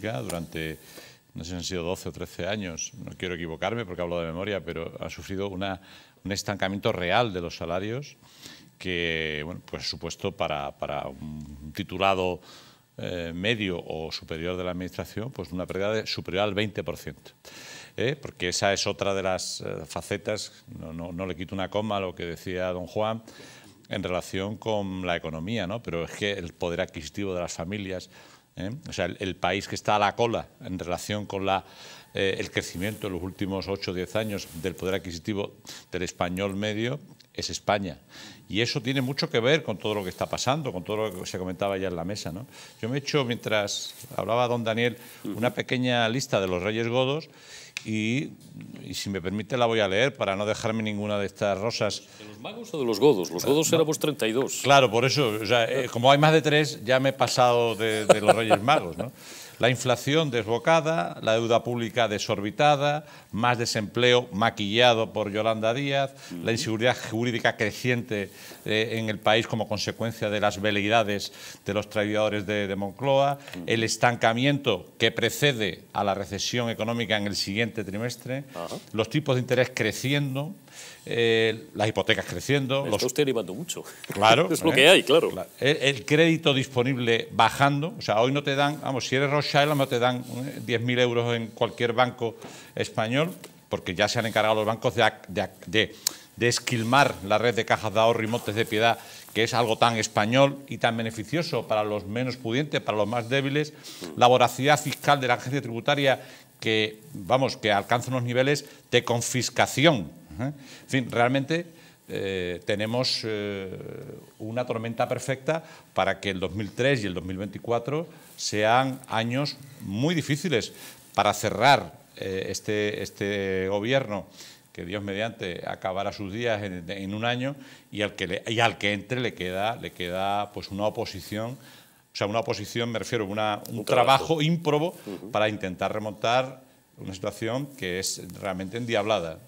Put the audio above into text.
durante, no sé si han sido 12 o 13 años, no quiero equivocarme porque hablo de memoria, pero ha sufrido una, un estancamiento real de los salarios que, bueno, pues supuesto para, para un titulado eh, medio o superior de la Administración, pues una pérdida de, superior al 20%. ¿eh? Porque esa es otra de las eh, facetas, no, no, no le quito una coma a lo que decía don Juan, en relación con la economía, ¿no? pero es que el poder adquisitivo de las familias, ¿eh? o sea, el, país que está a la cola en relación con la, eh, el crecimiento en los últimos 8 o 10 años del poder adquisitivo del español medio es España. Y eso tiene mucho que ver con todo lo que está pasando, con todo lo que se comentaba ya en la mesa. ¿no? Yo me he hecho, mientras hablaba don Daniel, una pequeña lista de los Reyes Godos y, y, si me permite la voy a leer para no dejarme ninguna de estas rosas. ¿De los magos o de los godos? Los godos no. éramos 32. Claro, por eso, o sea, eh, como hay más de tres, ya me he pasado de, de los Reyes Magos. ¿no? La inflación desbocada, la deuda pública desorbitada, más desempleo maquillado por Yolanda Díaz, la inseguridad jurídica creciente eh, en el país como consecuencia de las veleidades de los traidores de, de Moncloa, el estancamiento que precede a la recesión económica en el siguiente trimestre, los tipos de interés creciendo, eh, las hipotecas creciendo. Está los... usted animando mucho. Claro. es lo eh, que hay, claro. El, el, crédito disponible bajando. O sea, hoy no te dan, vamos, si eres No te dan 10.000 eh, euros en cualquier banco español, porque ya se han encargado los bancos de, esquilmar la red de cajas de ahorro y montes de piedad, que es algo tan español y tan beneficioso para los menos pudientes, para los más débiles. La voracidad fiscal de la agencia tributaria que, vamos, que alcanza unos niveles de confiscación en fin, realmente eh, tenemos eh, una tormenta perfecta para que el 2003 y el 2024 sean años muy difíciles para cerrar eh, este, este, gobierno que Dios mediante acabará sus días en, en un año y al que, le, y al que entre le queda, le queda pues una oposición o sea, una oposición, me refiero, una, un, un, trabajo, trabajo ímprobo uh -huh. para intentar remontar una situación que es realmente endiablada.